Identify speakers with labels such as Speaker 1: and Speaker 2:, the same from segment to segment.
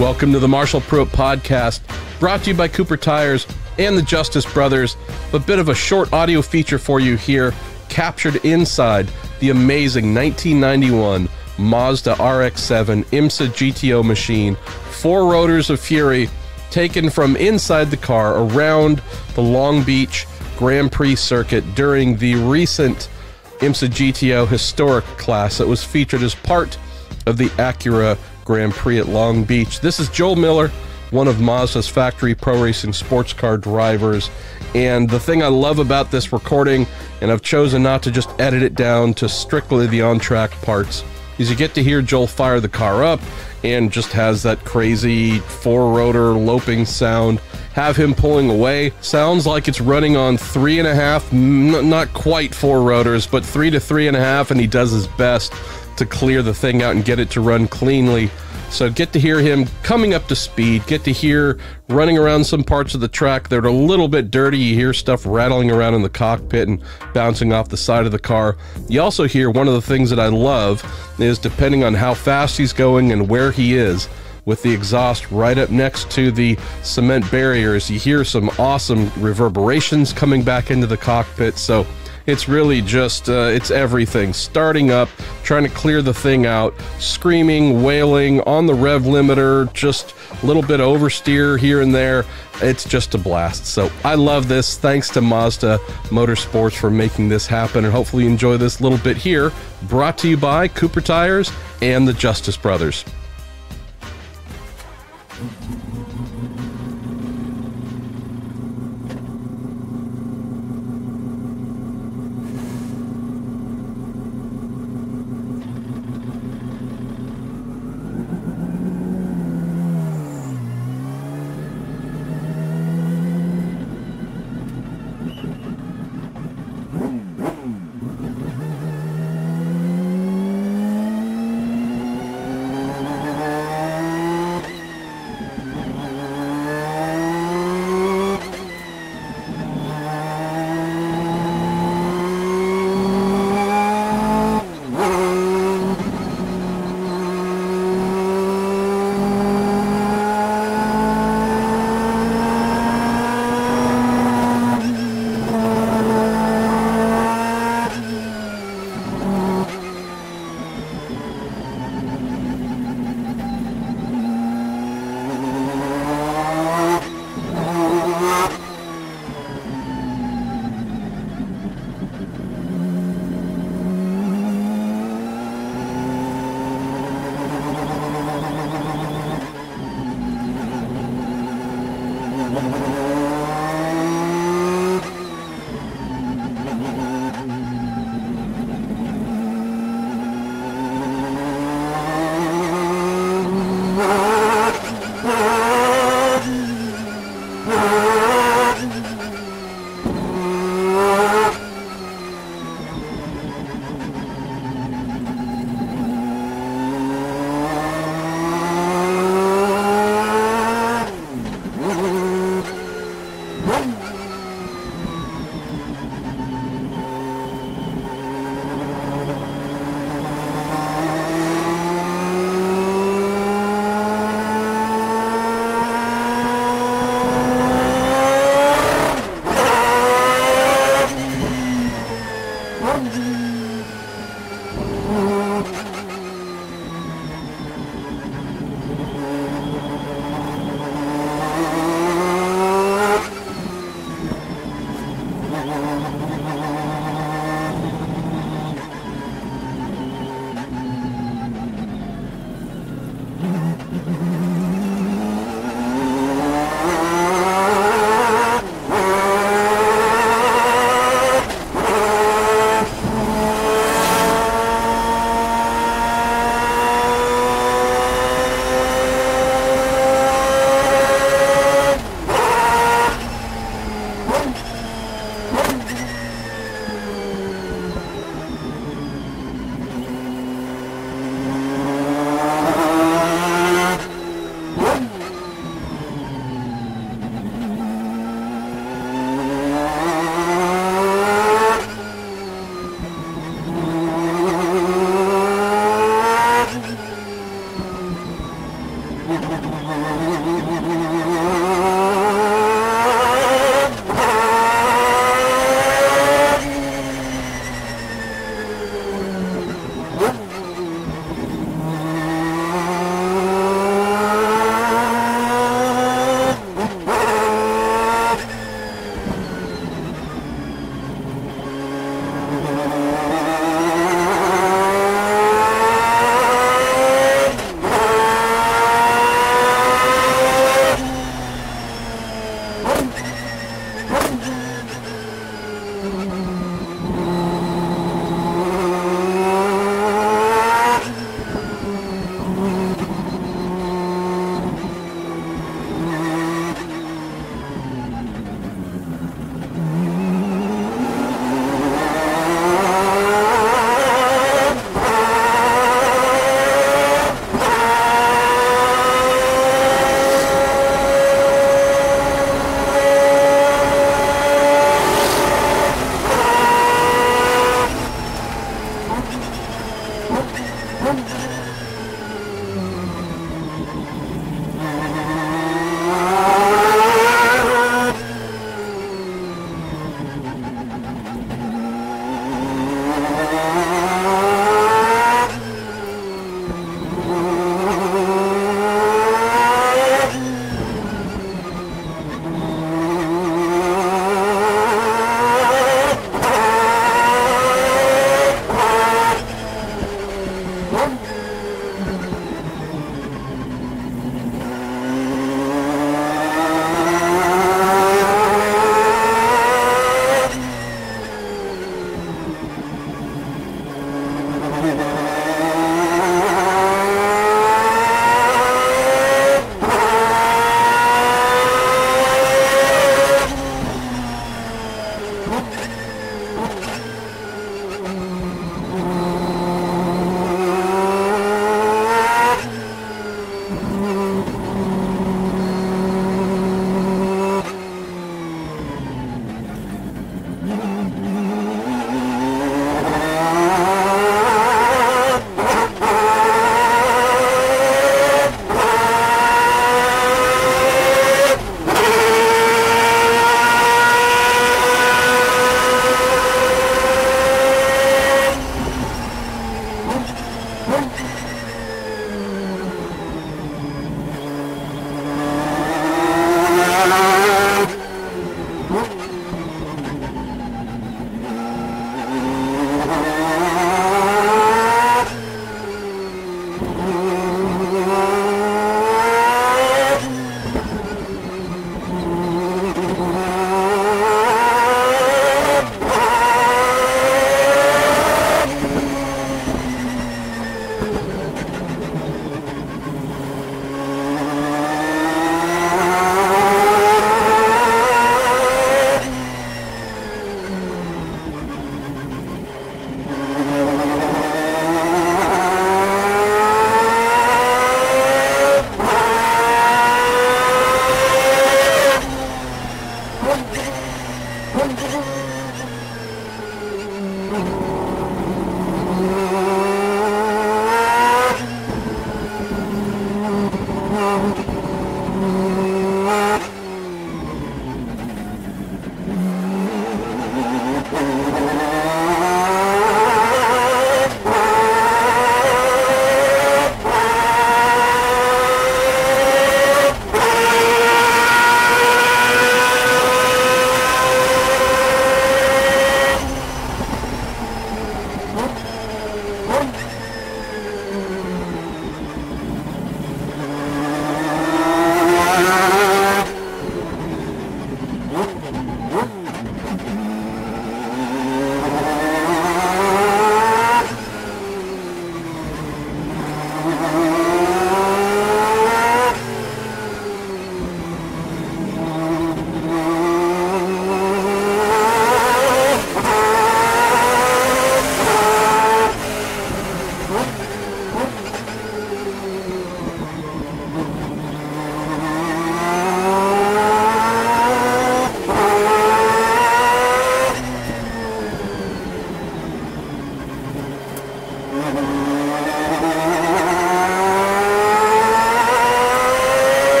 Speaker 1: Welcome to the Marshall Pruett Podcast, brought to you by Cooper Tires and the Justice Brothers. A bit of a short audio feature for you here, captured inside the amazing 1991 Mazda RX-7 IMSA GTO machine. Four rotors of Fury taken from inside the car around the Long Beach Grand Prix circuit during the recent IMSA GTO historic class that was featured as part of the Acura Grand Prix at Long Beach. This is Joel Miller, one of Mazda's factory pro racing sports car drivers. And the thing I love about this recording, and I've chosen not to just edit it down to strictly the on track parts, is you get to hear Joel fire the car up and just has that crazy four rotor loping sound. Have him pulling away. Sounds like it's running on three and a half, not quite four rotors, but three to three and a half, and he does his best to clear the thing out and get it to run cleanly. So get to hear him coming up to speed, get to hear running around some parts of the track that are a little bit dirty. You hear stuff rattling around in the cockpit and bouncing off the side of the car. You also hear one of the things that I love is depending on how fast he's going and where he is, with the exhaust right up next to the cement barriers, you hear some awesome reverberations coming back into the cockpit. So it's really just, uh, it's everything. Starting up, trying to clear the thing out, screaming, wailing on the rev limiter, just a little bit of oversteer here and there. It's just a blast. So I love this. Thanks to Mazda Motorsports for making this happen. And hopefully you enjoy this little bit here. Brought to you by Cooper Tires and the Justice Brothers. Thank you. Mm-hmm. Oh,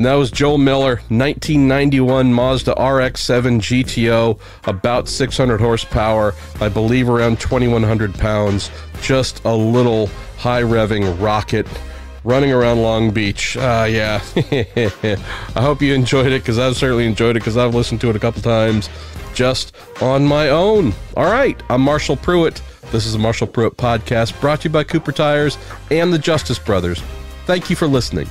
Speaker 1: And that was Joel Miller, 1991 Mazda RX-7 GTO, about 600 horsepower, I believe around 2,100 pounds. Just a little high revving rocket running around Long Beach. Uh, yeah. I hope you enjoyed it because I've certainly enjoyed it because I've listened to it a couple times just on my own. All right. I'm Marshall Pruett. This is a Marshall Pruett podcast brought to you by Cooper Tires and the Justice Brothers. Thank you for listening.